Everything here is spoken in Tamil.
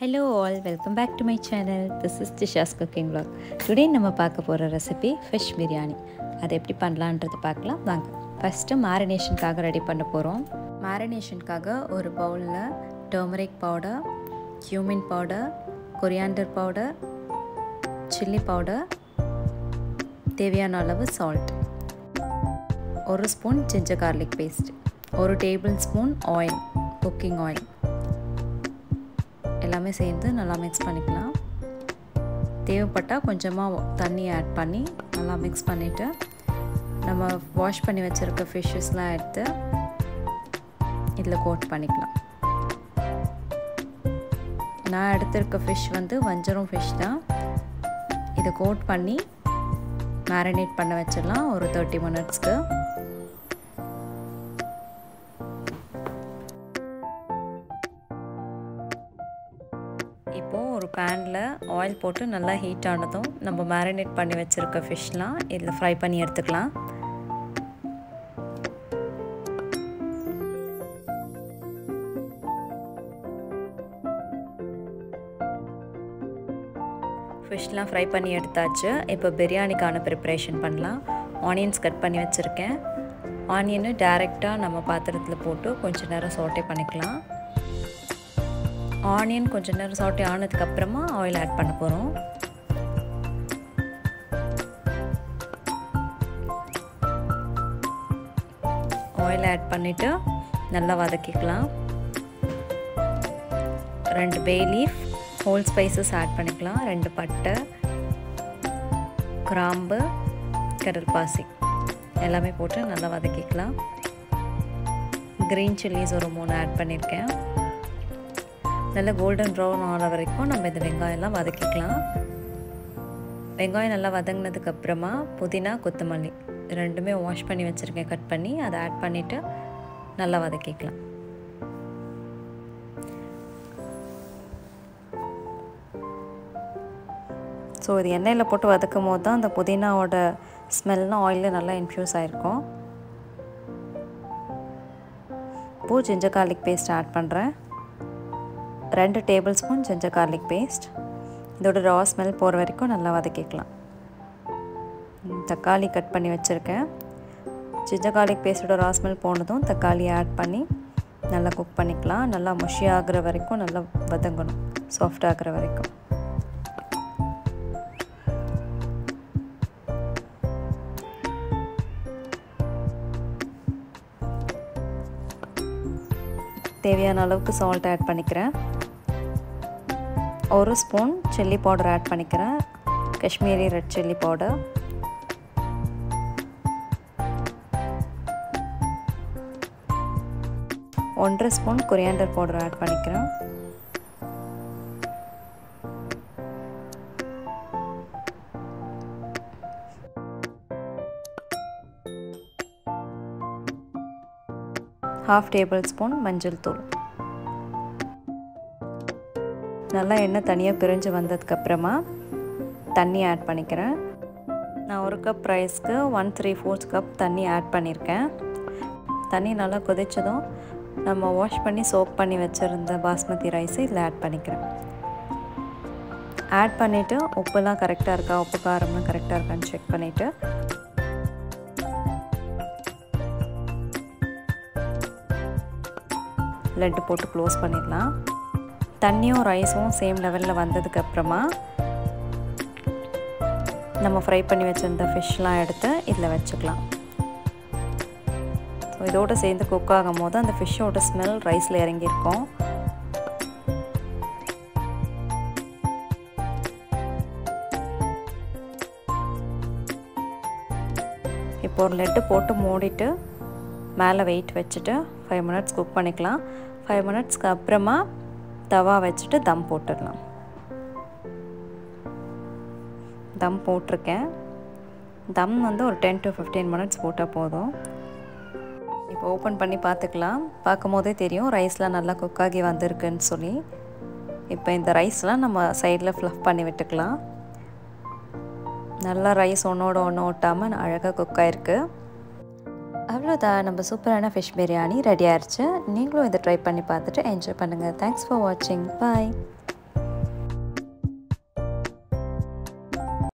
Hello all welcome back to my channel this is Disha's cooking vlog today நம்ம பார்க்க போகிற ரெசிபி ஃபிஷ் பிரியாணி அதை எப்படி பண்ணலான்றது பார்க்கலாம். வாங்க. ஃபஸ்ட்டு மேரினேஷனுக்காக ரெடி பண்ண போகிறோம் மேரினேஷனுக்காக ஒரு பவுலில் turmeric powder cumin powder coriander powder chilli powder தேவையான அளவு சால்ட் ஒரு ஸ்பூன் ஜிஞ்சர் கார்லிக் பேஸ்ட் ஒரு table spoon oil cooking oil எல்லாமே சேர்ந்து நல்லா மிக்ஸ் பண்ணிக்கலாம். தேவைப்பட்டால் கொஞ்சமாக தண்ணி ஆட் பண்ணி நல்லா மிக்ஸ் பண்ணிவிட்டு நம்ம வாஷ் பண்ணி வச்சுருக்க ஃபிஷ்ஷஸ்லாம் எடுத்து இதில் கோட் பண்ணிக்கலாம். நான் எடுத்திருக்க ஃபிஷ் வந்து வஞ்சரம் ஃபிஷ் தான். இதை கோட் பண்ணி மேரினேட் பண்ண வச்சிடலாம் ஒரு தேர்ட்டி மினிட்ஸ்க்கு இப்போது ஒரு பேனில் ஆயில் போட்டு நல்லா ஹீட் ஆனதும் நம்ம மேரினேட் பண்ணி வச்சுருக்க ஃபிஷ்லாம் இதில் ஃப்ரை பண்ணி எடுத்துக்கலாம். ஃபிஷ்லாம் ஃப்ரை பண்ணி எடுத்தாச்சு. இப்போ பிரியாணிக்கான ப்ரிப்ரேஷன் பண்ணலாம். ஆனியன்ஸ் கட் பண்ணி வச்சுருக்கேன். ஆனியனு டேரெக்டாக நம்ம பாத்திரத்தில் போட்டு கொஞ்சம் நேரம் சோட்டே பண்ணிக்கலாம். ஆனியன் கொஞ்சம் நேரம் சாட்டே ஆனதுக்கப்புறமா ஆயில் ஆட் பண்ண போகிறோம் ஆயில் ஆட் பண்ணிவிட்டு நல்லா வதக்கிக்கலாம். ரெண்டு bay leaf whole spices add பண்ணிக்கலாம். ரெண்டு பட்டை கிராம்பு கடற்பாசி எல்லாமே போட்டு நல்லா வதக்கிக்கலாம். க்ரீன் சில்லிஸ் ஒரு மூணு ஆட் பண்ணியிருக்கேன் நல்லா கோல்டன் ப்ரௌன் ஆன வரைக்கும் நம்ம இந்த வெங்காயம்லாம் வதக்கிக்கலாம். வெங்காயம் நல்லா வதங்கினதுக்கு அப்புறமா புதினா கொத்தமல்லி ரெண்டுமே வாஷ் பண்ணி வச்சுருக்கேன். கட் பண்ணி அதை ஆட் பண்ணிவிட்டு நல்லா வதக்கிக்கலாம். ஸோ இது எண்ணெயில் போட்டு வதக்கும் போது தான் அந்த புதினாவோட ஸ்மெல்லாம் ஆயிலில் நல்லா இன்ஃப்யூஸ் ஆகிருக்கும் பூ ஜிஞ்சர் கார்லிக் பேஸ்ட் ஆட் பண்ணுறேன் ரெண்டு table spoon ginger garlic paste. இதோட ரா ஸ்மெல் போகிற வரைக்கும் நல்லா வதக்கிக்கலாம். தக்காளி கட் பண்ணி வச்சுருக்கேன். ஜிஞ்சர் கார்லிக் பேஸ்ட்டோட ரா ஸ்மெல் போனதும் தக்காளி ஆட் பண்ணி நல்லா குக் பண்ணிக்கலாம். நல்லா முஷி ஆகிற வரைக்கும் நல்லா வதங்கணும். சாஃப்ட் ஆகிற வரைக்கும். தேவையான அளவுக்கு சால்ட் ஆட் பண்ணிக்கிறேன். ஒரு ஸ்பூன் சில்லி பவுடர் ஆட் பண்ணிக்கிறேன். Kashmiri red chilli powder. ஒன்றரை ஸ்பூன் கொரியாண்டர் பவுடர் ஆட் பண்ணிக்கிறேன். ஹாஃப் டேபிள் ஸ்பூன் மஞ்சள் தூள். நல்லா எண்ணெய் தனியாக பிரிஞ்சு வந்ததுக்கப்புறமா தண்ணி ஆட் பண்ணிக்கிறேன். நான் ஒரு கப் ரைஸ்க்கு ஒன் த்ரீ ஃபோர்த் கப் தண்ணி ஆட் பண்ணியிருக்கேன் தண்ணி நல்லா கொதித்ததும் நம்ம வாஷ் பண்ணி சோப் பண்ணி வச்சுருந்த பாஸ்மதி ரைஸை இதில் ஆட் பண்ணிக்கிறேன். ஆட் பண்ணிவிட்டு உப்புலாம் கரெக்டாக இருக்கா? உப்பு காரம்லாம் கரெக்டாக இருக்கான்னு செக் பண்ணிவிட்டு லெட்டு போட்டு க்ளோஸ் பண்ணிடலாம். தண்ணியும் ரைஸும் சேம் லெவலில் வந்ததுக்கப்புறமா நம்ம ஃப்ரை பண்ணி வச்சுருந்த ஃபிஷ்லாம் எடுத்து இதில் வச்சுக்கலாம். ஸோ இதோடு சேர்ந்து குக் ஆகும் போது அந்த ஃபிஷ்ஷோட ஸ்மெல் ரைஸில் இறங்கியிருக்கும். இப்போ ஒரு லெட்டு போட்டு மூடிட்டு மேலே வெயிட் வச்சுட்டு ஃபைவ் மினிட்ஸ் குக் பண்ணிக்கலாம். ஃபைவ் மினிட்ஸ்க்கு அப்புறமா தவா வச்சுட்டு தம் போட்டுடலாம். தம் போட்டிருக்கேன். தம் வந்து ஒரு டென் டு ஃபிஃப்டீன் மினிட்ஸ் போட்டால் போதும். இப்போ ஓப்பன் பண்ணி பார்த்துக்கலாம். பார்க்கும் போதே தெரியும் ரைஸ்லாம் நல்லா குக் ஆகி வந்திருக்குன்னு சொல்லி. இப்போ இந்த ரைஸ்லாம் நம்ம சைடில் ஃப்ளஃப் பண்ணி விட்டுக்கலாம். நல்லா ரைஸ் ஒன்றோட ஒன்று ஒட்டாமல் அழகாக குக் ஆகிருக்கு அவ்வளோதான் நம்ம சூப்பரான ஃபிஷ் பிரியாணி ரெடி ஆயிடுச்சு நீங்களும் இதை ட்ரை பண்ணி பார்த்துட்டு என்ஜாய் பண்ணுங்கள் தேங்க்ஸ் ஃபார் வாட்சிங் பாய்